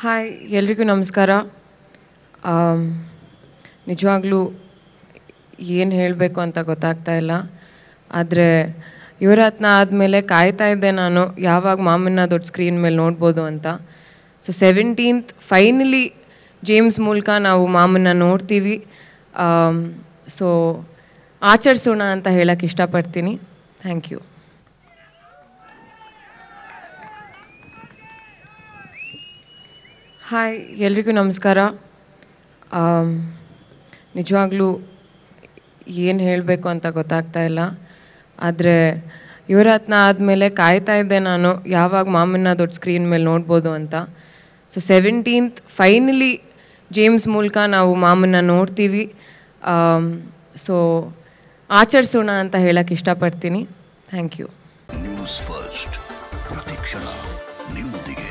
Hi ಎಲ್ರಿಗೂ ನಮಸ್ಕಾರ. ನಿಜವಾಗ್ಲೂ ಏನು ಹೇಳಬೇಕು ಅಂತ ಗೊತ್ತಾಗ್ತಾ ಇಲ್ಲ. ಆದರೆ ಯುವರತ್ನ ಆದಮೇಲೆ ಕಾಯ್ತಾ ಇದ್ದೆ ನಾನು. ಯಾವಾಗ ಮಾಮನ್ನ ದೊಡ್ಡ ಸ್ಕ್ರೀನ್ ಮೇಲೆ ನೋಡ್ಬೋದು ಅಂತ. ಸೊ ಸೆವೆಂಟೀನ್ತ್ ಫೈನಲಿ ಜೇಮ್ಸ್ ಮೂಲಕ ನಾವು ಮಾಮನ್ನ ನೋಡ್ತೀವಿ. ಸೊ ಆಚರಿಸೋಣ ಅಂತ ಹೇಳಕ್ಕೆ ಇಷ್ಟಪಡ್ತೀನಿ. ಥ್ಯಾಂಕ್ ಯು ಹಾಯ್ ಎಲ್ರಿಗೂ ನಮಸ್ಕಾರ. ನಿಜವಾಗ್ಲೂ ಏನು ಹೇಳಬೇಕು ಅಂತ ಗೊತ್ತಾಗ್ತಾ ಇಲ್ಲ. ಆದರೆ ಯುವರತ್ನ ಆದಮೇಲೆ ಕಾಯ್ತಾ ಇದ್ದೆ ನಾನು, ಯಾವಾಗ ಮಾಮನ್ನ ದೊಡ್ಡ ಸ್ಕ್ರೀನ್ ಮೇಲೆ ನೋಡ್ಬೋದು ಅಂತ. ಸೊ ಸೆವೆಂಟೀನ್ತ್ ಫೈನಲಿ ಜೇಮ್ಸ್ ಮೂಲಕ ನಾವು ಮಾಮನ್ನ ನೋಡ್ತೀವಿ. ಸೊ ಆಚರಿಸೋಣ ಅಂತ ಹೇಳಕ್ಕೆ ಇಷ್ಟಪಡ್ತೀನಿ. ಥ್ಯಾಂಕ್ ಯು ನ್ಯೂಸ್ ಫಸ್ಟ್ ನಿಮ್ಮೊಂದಿಗೆ.